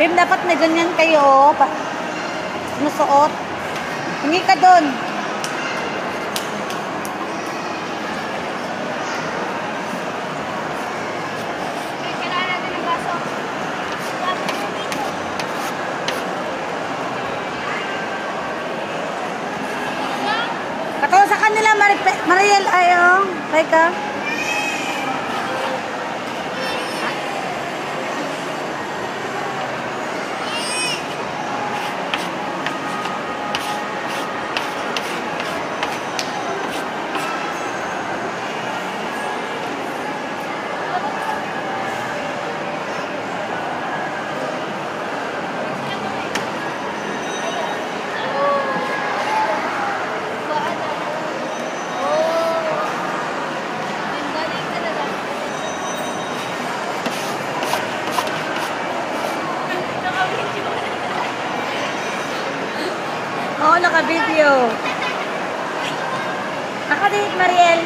Pim, dapat may ganyan kayo. Pa sinusuot. Hingi ka doon. Katulad sa kanila, Mariel, ayo. Hay ka. Oo, naka-video. Naka-date, Mariel.